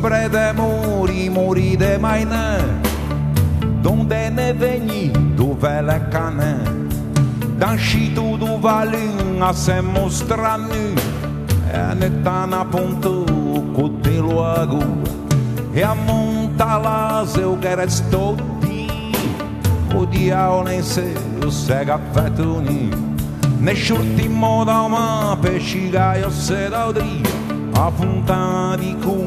ombre de muri, muri de mainã, donde ne veni do vele canã. Danchito do valin a se mostra nu, e ne tá na o cote agu, e a monta las eu quero estou o dia diabo nem se o cega fetuni Nell'ultimo da una pescigaio se dia a fontana de cum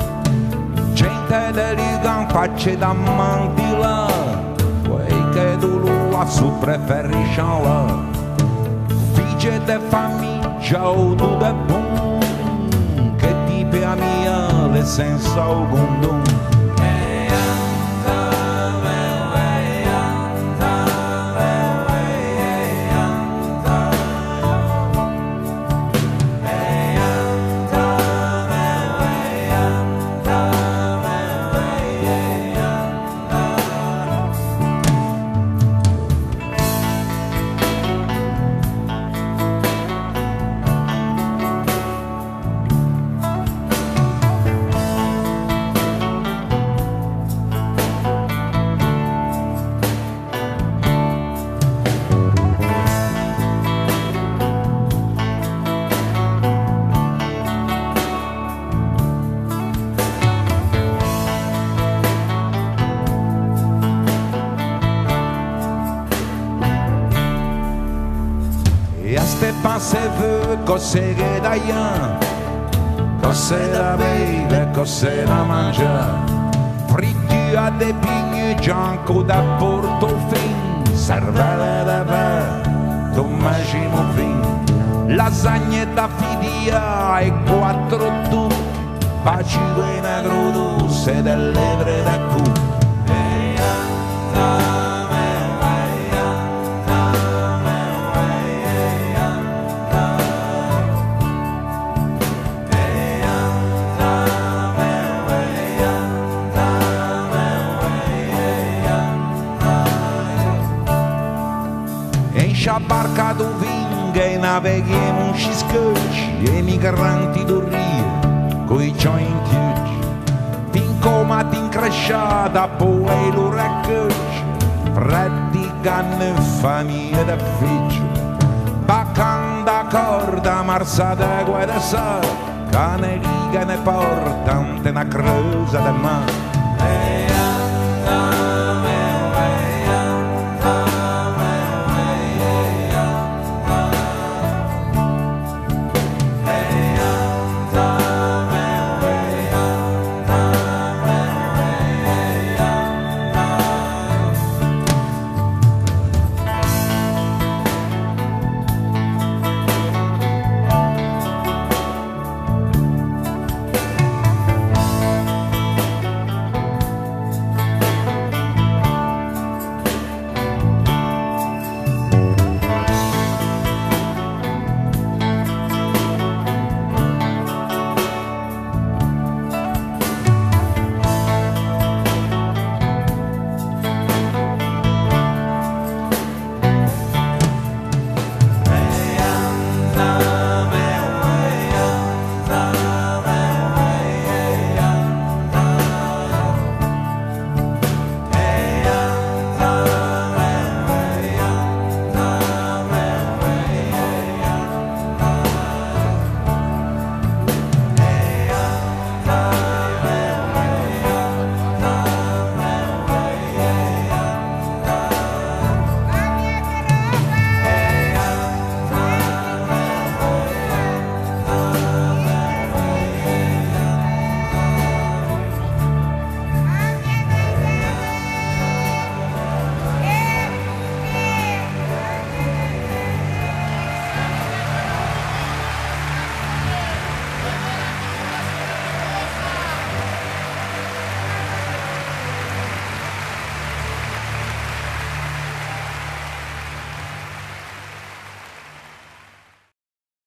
Gentele rigan face da mantilă Păi că su a supreferișală Fige de famiglia o tu de bun Că tipea mia le senza o gundum se penseve cos'è che daia cos'è da bere cos'è da mangiare fritti a dei pigni gianco da portofin servare da bere mon vin. lasagne da fidia e quattro tu paci in agrodus e dell'ebre da cu barca do vinga e naveghiamo un schiscocci e migranti do rio coi jointi Vincoma d'incresciata poi lo raccocci Radigan famiglia da feccio Baccanda corda marsa e guada sa Cane riga ne porta un tena crosa da mano